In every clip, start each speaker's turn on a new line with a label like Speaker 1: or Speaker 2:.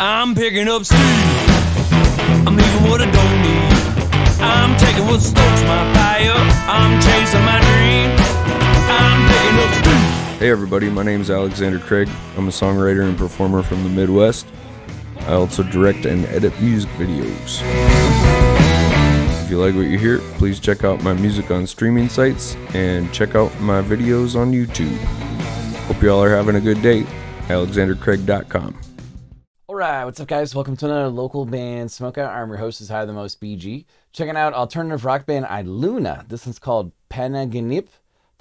Speaker 1: I'm picking up. I'm leaving what I don't need. I'm taking what stokes my fire. I'm chasing my speed.
Speaker 2: Hey everybody, my name is Alexander Craig. I'm a songwriter and performer from the Midwest. I also direct and edit music videos. If you like what you hear, please check out my music on streaming sites and check out my videos on YouTube. Hope you all are having a good day. AlexanderCraig.com.
Speaker 3: All right, what's up, guys? Welcome to another local band Smokeout. I'm your host, is High the Most BG. Checking out alternative rock band Iluna. This one's called Panaginip.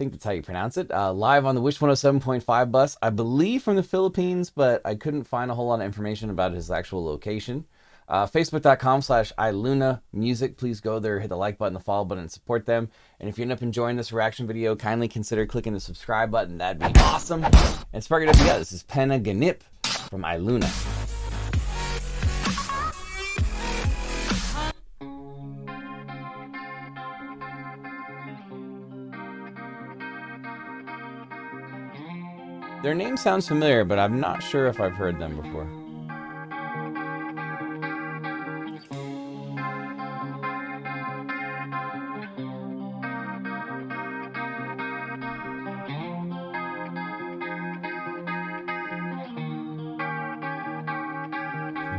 Speaker 3: Think that's how you pronounce it. Uh, live on the Wish 107.5 bus, I believe from the Philippines, but I couldn't find a whole lot of information about his actual location. Uh, Facebook.com slash Iluna Music. Please go there, hit the like button, the follow button, and support them. And if you end up enjoying this reaction video, kindly consider clicking the subscribe button. That'd be awesome. And spark it up, yeah. This is Panaginip from Iluna. Their name sounds familiar, but I'm not sure if I've heard them before.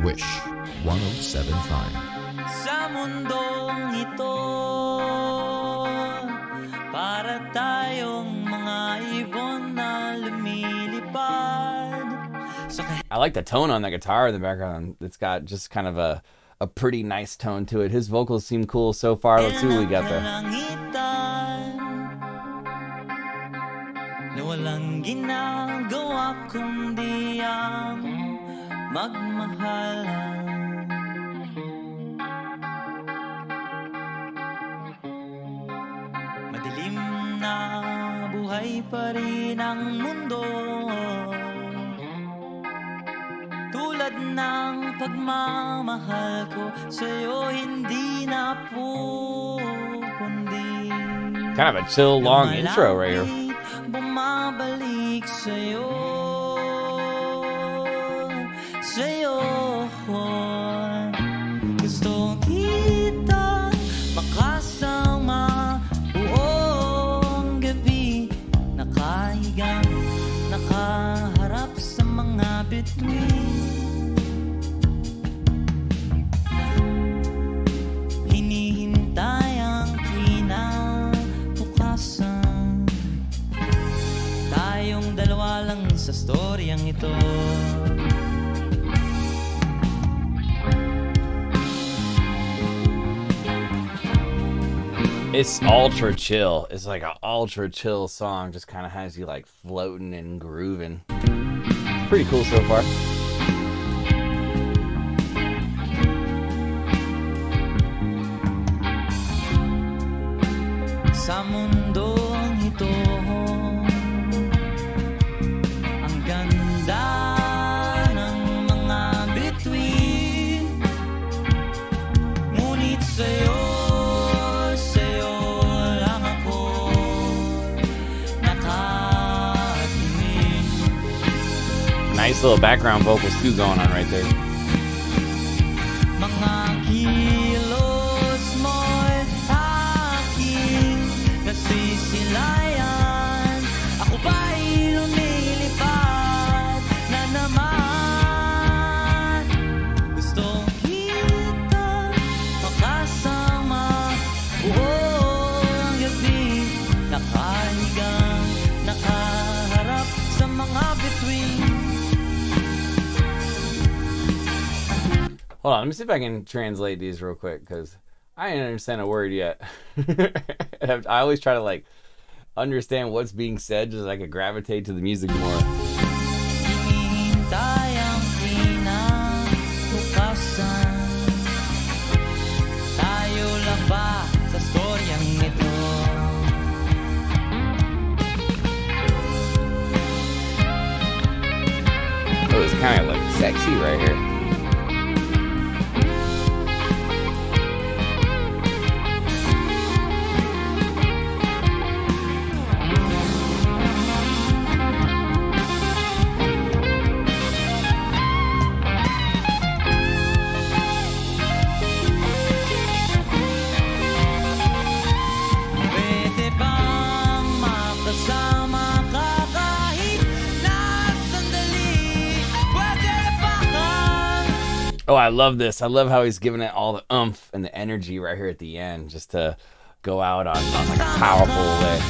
Speaker 4: Wish 1075.
Speaker 3: I like the tone on the guitar in the background. It's got just kind of a, a pretty nice tone to it. His vocals seem cool so far. Let's see what we got there.
Speaker 1: walang ginagawa kundi ang magmahalan. Madilim na buhay pa rin ang mundo ng pagmamahal ko. Sa'yo hindi na pupundi
Speaker 3: Kind of a chill, long intro right here.
Speaker 1: Bumabalik sa'yo. Sa'yo Gusto kita makasama buong gabi. Nakahiga, nakaharap sa mga bituin
Speaker 3: It's ultra chill. It's like an ultra chill song. Just kind of has you like floating and grooving. Pretty cool so far. Nice little background vocals too going on right there. Hold on, let me see if I can translate these real quick because I didn't understand a word yet. I always try to like understand what's being said just so I could gravitate to the music more. Kind of like sexy right here. Oh, I love this. I love how he's giving it all the oomph and the energy right here at the end, just to go out on, on like a powerful way.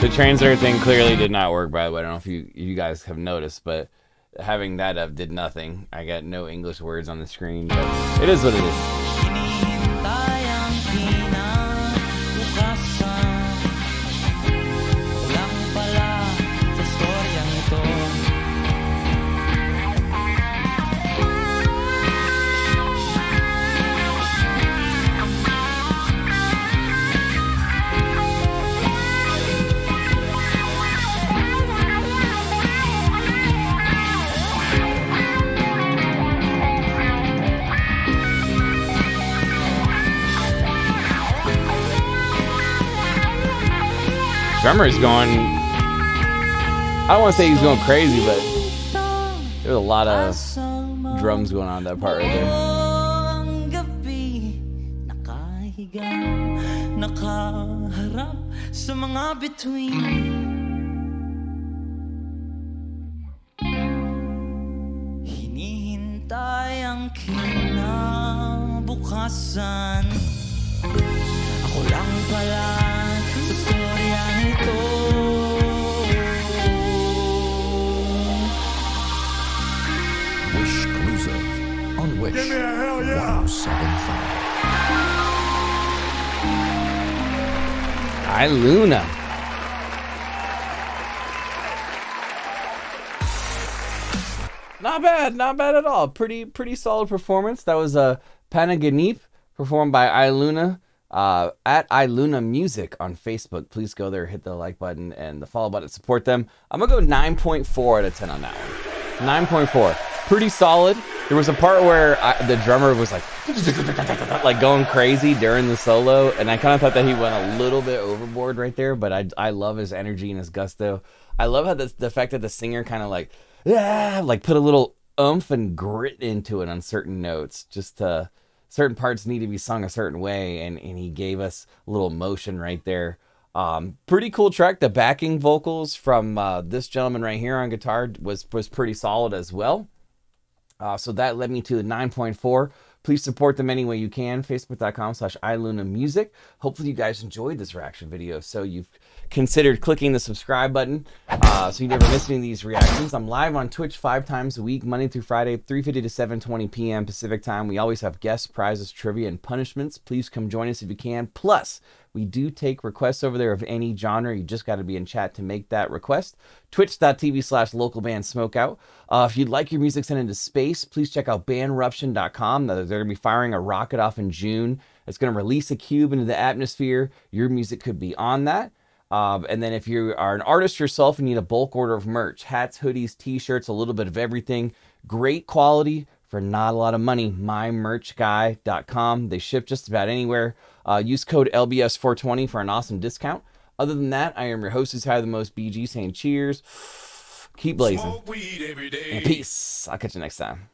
Speaker 3: The translator thing clearly did not work, by the way. I don't know if you you guys have noticed, but having that up did nothing. I got no English words on the screen, but it is what it is. Drummer's going. I don't want to say he's going crazy, but there's a lot of drums going on that part right there.
Speaker 5: Ang kinabukasan Ako lang pala
Speaker 4: Wish Exclusive on Wish 1075.
Speaker 3: Hi, Luna. Not bad, not bad at all. Pretty, pretty solid performance. That was a uh, Panaginip performed by Iluna uh, at Iluna Music on Facebook. Please go there, hit the like button and the follow button, to support them. I'm gonna go 9.4 out of 10 on that one. 9.4, pretty solid. There was a part where I, the drummer was like, like going crazy during the solo, and I kind of thought that he went a little bit overboard right there. But I, I love his energy and his gusto. I love how the, the fact that the singer kind of like, yeah, like put a little oomph and grit into it on certain notes, just to certain parts need to be sung a certain way, and and he gave us a little motion right there. Um, pretty cool track. The backing vocals from uh, this gentleman right here on guitar was was pretty solid as well. Uh, so that led me to the 9.4. Please support them any way you can. Facebook.com slash iLunaMusic. Hopefully you guys enjoyed this reaction video. So you've considered clicking the subscribe button uh, so you never miss any of these reactions. I'm live on Twitch five times a week, Monday through Friday, 3.50 to 7.20 p.m. Pacific time. We always have guests, prizes, trivia, and punishments. Please come join us if you can. Plus, we do take requests over there of any genre. You just got to be in chat to make that request. Twitch.tv slash local band smokeout. Uh, if you'd like your music sent into space, please check out bandruption.com. They're going to be firing a rocket off in June. It's going to release a cube into the atmosphere. Your music could be on that. Um, and then if you are an artist yourself and need a bulk order of merch, hats, hoodies, t-shirts, a little bit of everything, great quality for not a lot of money, mymerchguy.com. They ship just about anywhere. Uh, use code LBS420 for an awesome discount. Other than that, I am your host who's had the most BG saying cheers. Keep blazing. And peace. I'll catch you next time.